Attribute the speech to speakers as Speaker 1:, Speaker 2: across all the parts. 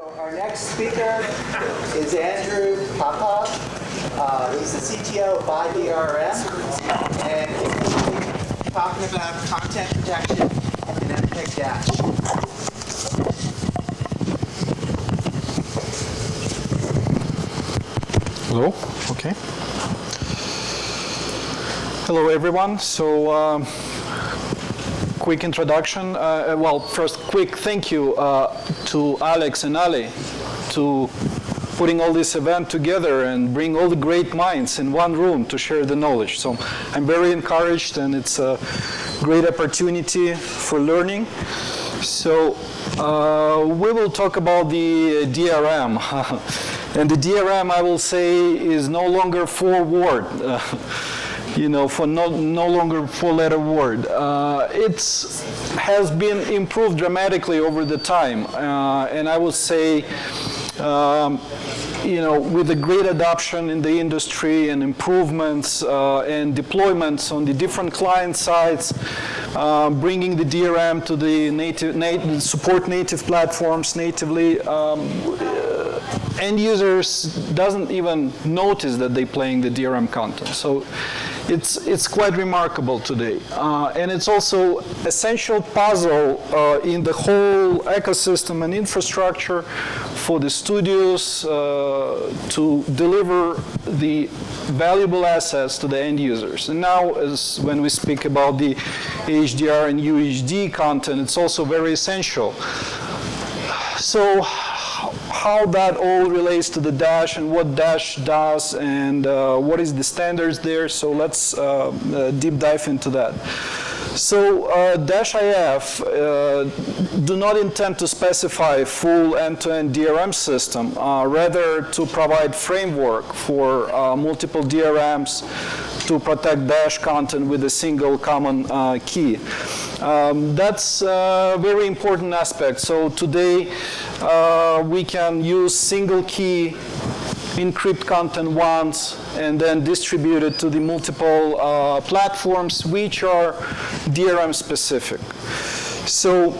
Speaker 1: Our next speaker is Andrew Popov. Uh, he's the CTO of BuyDRM, and he's talking about content protection in MPEG Dash.
Speaker 2: Hello, okay. Hello everyone. So, um, quick introduction. Uh, well, first, quick thank you uh, to Alex and Ali to putting all this event together and bring all the great minds in one room to share the knowledge. So I'm very encouraged and it's a great opportunity for learning. So uh, we will talk about the DRM. and the DRM, I will say, is no longer four word. Uh, you know, for no, no longer four-letter word. Uh, it has been improved dramatically over the time, uh, and I would say, um, you know, with the great adoption in the industry and improvements uh, and deployments on the different client sides, uh, bringing the DRM to the native, native support native platforms natively. Um, end users doesn't even notice that they're playing the DRM content. So it's, it's quite remarkable today. Uh, and it's also essential puzzle uh, in the whole ecosystem and infrastructure for the studios uh, to deliver the valuable assets to the end users. And now, as when we speak about the HDR and UHD content, it's also very essential. So how that all relates to the Dash and what Dash does and uh, what is the standards there. So let's uh, uh, deep dive into that. So uh, Dash IF uh, do not intend to specify full end-to-end -end DRM system, rather to provide framework for multiple DRMs to protect Dash content with a single common uh, key. Um, that's a very important aspect. So today uh, we can use single key encrypt content once and then distribute it to the multiple uh, platforms which are DRM specific. So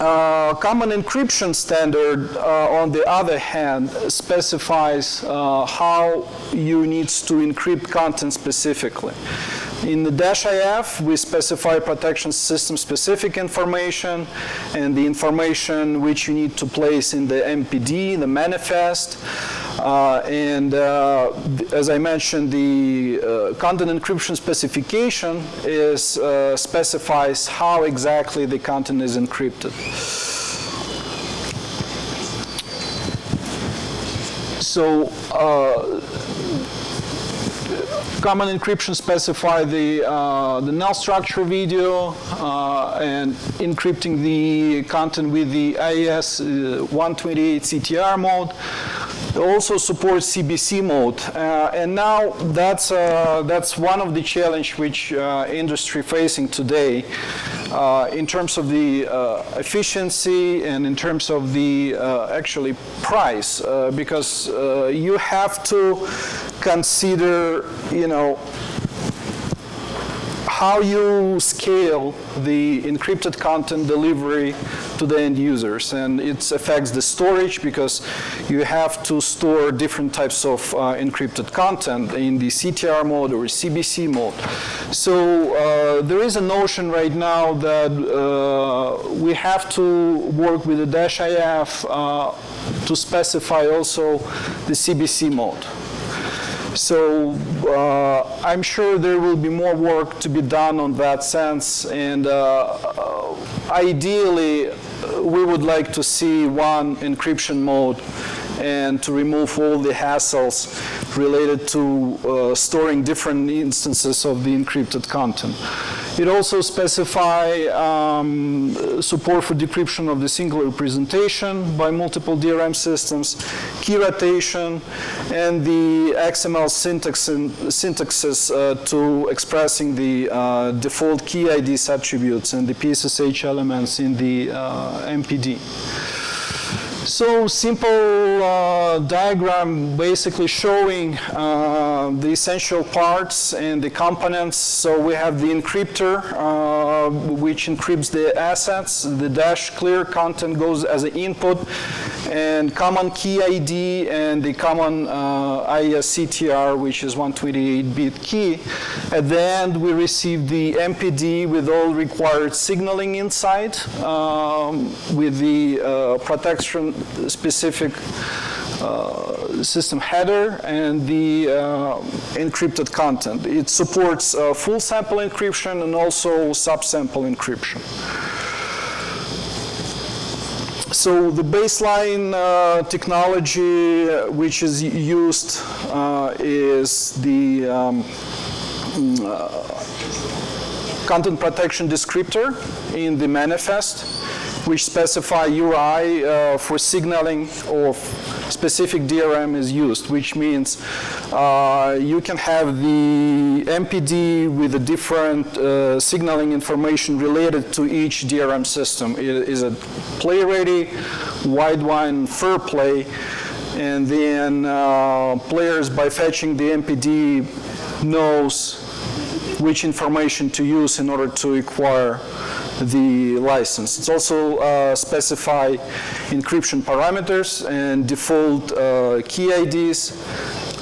Speaker 2: uh, common encryption standard, uh, on the other hand, specifies uh, how you need to encrypt content specifically. In the Dash IF, we specify protection system specific information and the information which you need to place in the MPD, the manifest. Uh, and uh, as I mentioned, the uh, content encryption specification is specifies how exactly the content is encrypted. So Common encryption specify the, uh, the NAL structure video uh, and encrypting the content with the AES uh, 128 CTR mode. Also supports CBC mode. Uh, and now that's, uh, that's one of the challenge which uh, industry facing today in terms of the efficiency and in terms of the actually price because you have to consider, you know, how you scale the encrypted content delivery to the end users. And it affects the storage because you have to store different types of uh, encrypted content in the CTR mode or CBC mode. So uh, there is a notion right now that uh, we have to work with the Dash IF uh, to specify also the CBC mode. So uh, I'm sure there will be more work to be done on that sense. And uh, ideally, we would like to see one encryption mode and to remove all the hassles related to uh, storing different instances of the encrypted content. It also specify um, support for decryption of the single representation by multiple DRM systems, key rotation, and the XML syntax syntaxes uh, to expressing the uh, default key IDs attributes and the PSSH elements in the uh, MPD. So simple uh, diagram basically showing uh, the essential parts and the components. So we have the encryptor, uh, which encrypts the assets. The dash clear content goes as an input, and common key ID and the common uh, which is 128-bit key. At the end, we receive the MPD with all required signaling inside, um, with the uh, protection-specific uh, system header and the uh, encrypted content. It supports uh, full sample encryption and also subsample encryption. So the baseline uh, technology uh, which is used uh, is the um, content protection descriptor in the manifest, which specify URI uh, for signaling of specific DRM is used, which means uh, you can have the MPD with a different uh, signaling information related to each DRM system. It is a play ready, Widevine, fair play, and then uh, players by fetching the MPD knows which information to use in order to acquire the license. It's also uh, specify encryption parameters and default uh, key IDs,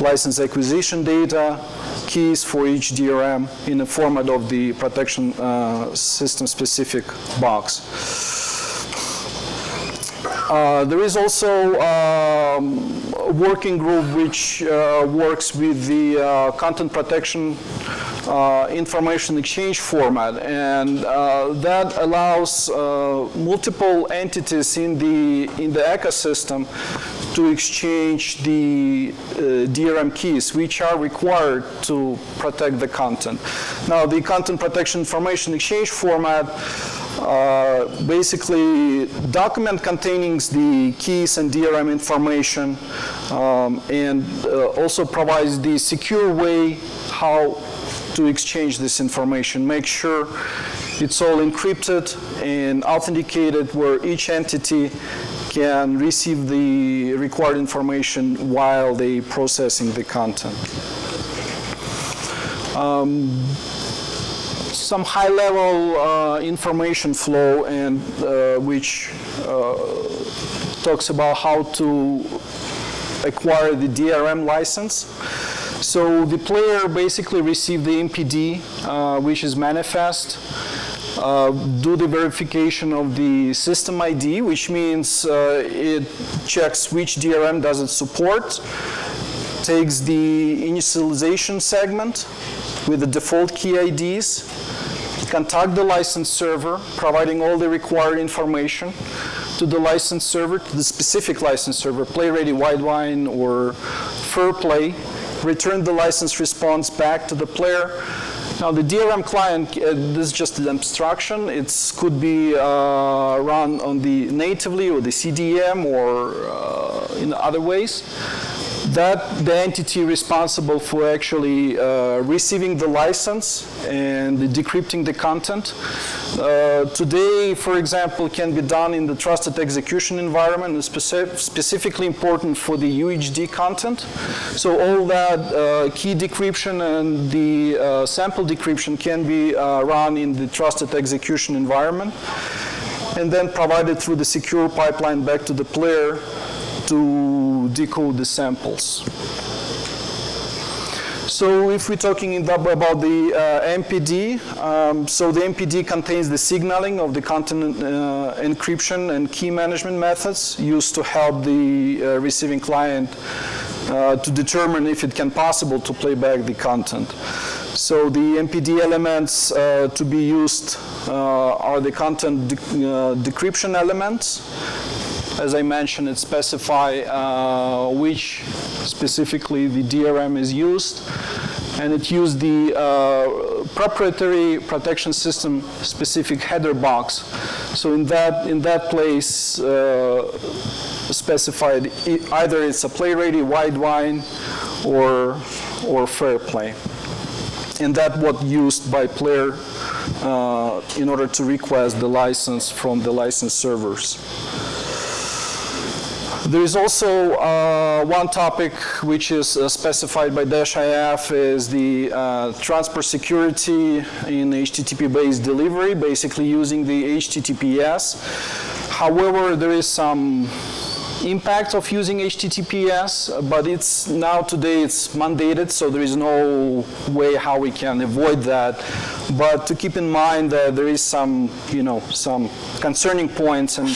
Speaker 2: license acquisition data, keys for each DRM in the format of the protection uh, system specific box. Uh, there is also um, a working group which uh, works with the uh, content protection uh, information exchange format, and uh, that allows multiple entities in the in the ecosystem to exchange the DRM keys, which are required to protect the content. Now, the content protection information exchange format uh, basically document containing the keys and DRM information um, and uh, also provides the secure way how to exchange this information. Make sure it's all encrypted and authenticated where each entity can receive the required information while they processing the content. Um, some high-level uh, information flow and uh, which uh, talks about how to acquire the DRM license. So the player basically received the MPD, which is manifest, uh, do the verification of the system ID, which means uh, it checks which DRM does it support, takes the initialization segment with the default key IDs, contact the license server, providing all the required information to the license server, to the specific license server, Play Ready Widevine or FairPlay, return the license response back to the player. Now the DRM client, uh, this is just an abstraction. It could be uh, run on the natively or the CDM or uh, in other ways that the entity responsible for actually uh, receiving the license and decrypting the content. Uh, today, for example, can be done in the trusted execution environment, speci specifically important for the UHD content. So all that uh, key decryption and the uh, sample decryption can be uh, run in the trusted execution environment and then provided through the secure pipeline back to the player to decode the samples. So if we're talking about the uh, MPD, um, so the MPD contains the signaling of the content uh, encryption and key management methods used to help the uh, receiving client uh, to determine if it can possible to play back the content. So the MPD elements uh, to be used uh, are the content de decryption elements, as I mentioned, it specify uh, which specifically the DRM is used, and it used the uh, proprietary protection system specific header box. So in that in that place uh, specified either it's a play ready Widevine or or FairPlay, and that what used by player uh, in order to request the license from the license servers. There is also uh, one topic which is uh, specified by Dash IF is the uh, transport security in HTTP-based delivery, basically using the HTTPS. However, there is some impact of using HTTPS, but it's now today it's mandated, so there is no way how we can avoid that. But to keep in mind that there is some, you know, some concerning points, and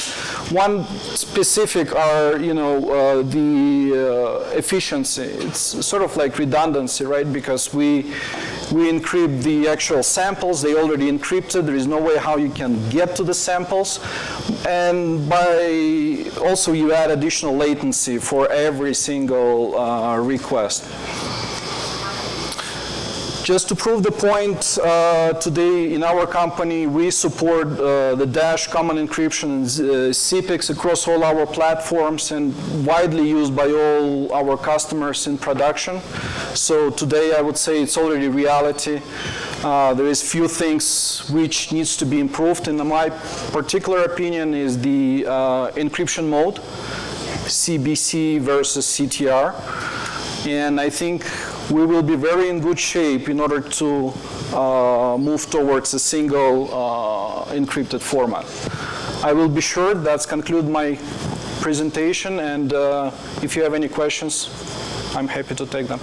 Speaker 2: one specific are, you know, uh, the uh, efficiency. It's sort of like redundancy, right? Because we we encrypt the actual samples. They already encrypted. There is no way how you can get to the samples. And by also you add additional latency for every single uh, request. Just to prove the point, uh, today in our company we support uh, the Dash Common Encryption and uh, CPIX across all our platforms and widely used by all our customers in production. So today I would say it's already reality. Uh, there is few things which needs to be improved. In my particular opinion is the uh, encryption mode, CBC versus CTR. And I think we will be very in good shape in order to uh, move towards a single uh, encrypted format. I will be sure that's conclude my presentation, and uh, if you have any questions, I'm happy to take them.